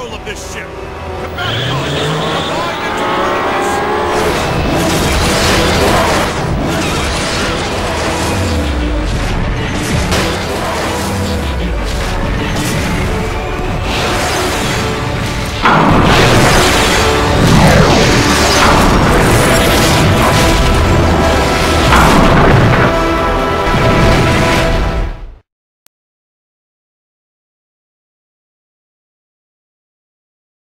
control of this ship. Combaticons!